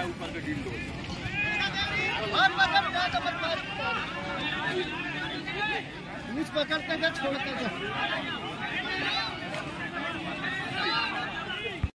यार ऊपर का डील पकड़ते छोड़ते